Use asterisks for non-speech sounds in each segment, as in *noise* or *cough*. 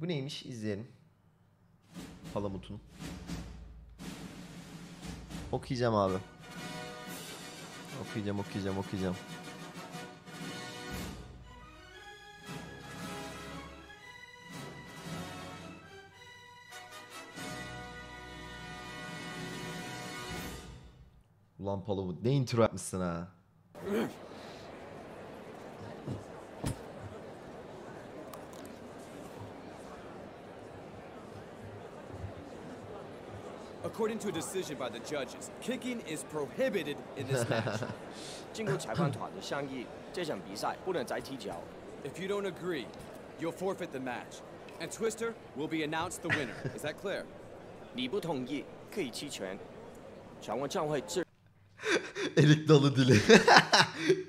Bu neymiş? İzleyelim. Palamut'un. Okuyacağım abi. Okuyacağım, okuyacağım, okuyacağım. Ulan Palamut ne intro yapmışsın ha. According to a decision by the judges, kicking is prohibited in this match. *laughs* 经过裁判团的商议，这场比赛不能再踢脚。 if you don't agree, you'll forfeit the match. And Twister will be announced the winner. Is that clear? 你不同意可以弃权，全国将会自 Erik dalı dili.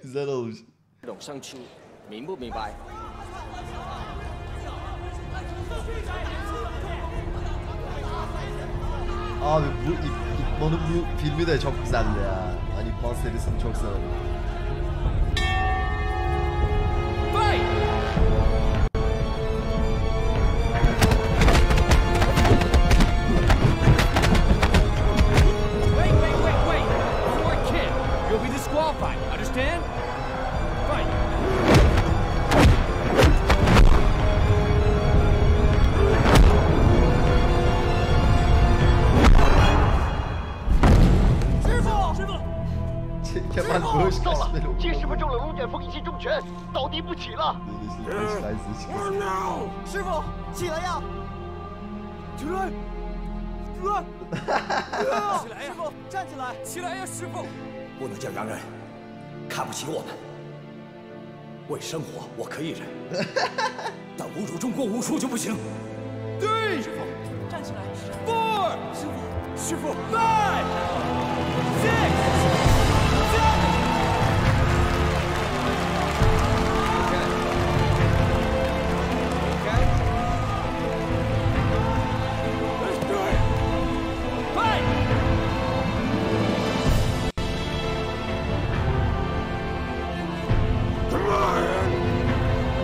Güzel olmuş. 动胜出，明不明白？ Abi bu İp, İpman'ın bu filmi de çok güzeldi ya. Hani İpman serisini çok severim. Kemal Bağış kaçmeli 金师傅中了龙卷风一击重拳，倒地不起了。师傅，起来呀！起来，起来，起来呀！师傅，站起来！起来呀，师傅！不能叫洋人看不起我们。为生活我可以忍，但侮辱中国武术就不行。对，师傅站起来！four, 师傅，师傅，five,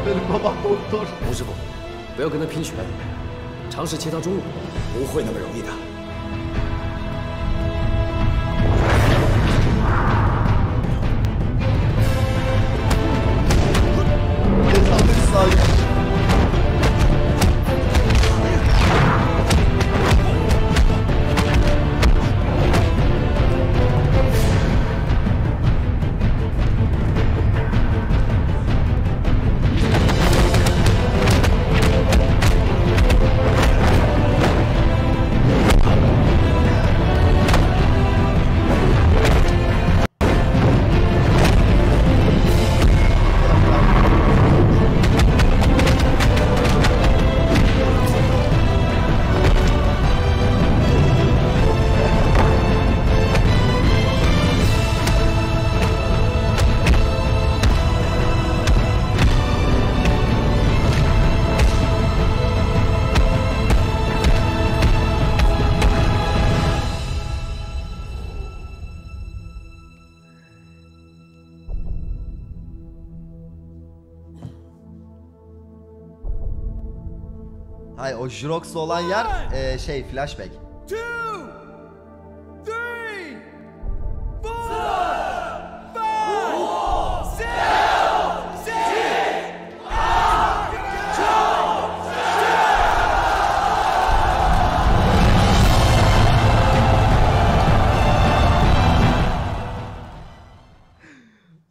吴师傅，不要跟他拼拳，尝试切他中路，不会那么容易的。Hay o Jirox'lu olan yer e, şey flashback. Two, three, four, five, six, six,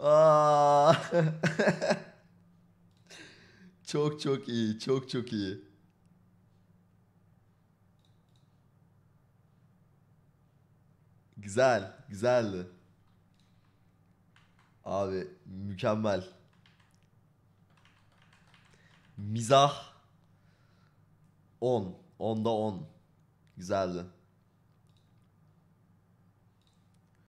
Aa. *laughs* çok çok iyi, çok çok iyi. Güzel, güzeldi. Abi mükemmel. Mizah 10, 10'da 10. Güzeldi.